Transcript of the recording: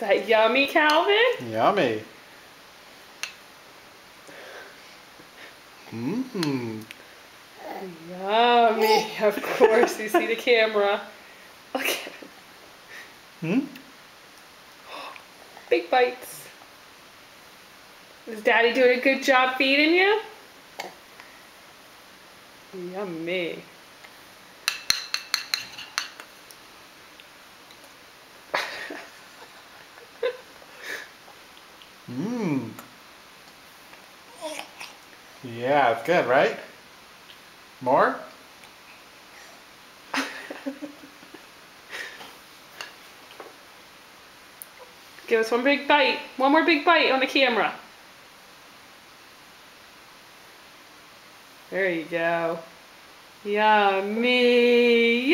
that yummy, Calvin? Yummy. Mmm. Yummy. Of course, you see the camera. Look at it. Hmm? Big bites. Is Daddy doing a good job feeding you? Yummy. Mmm. Yeah, it's good, right? More? Give us one big bite. One more big bite on the camera. There you go. Yummy.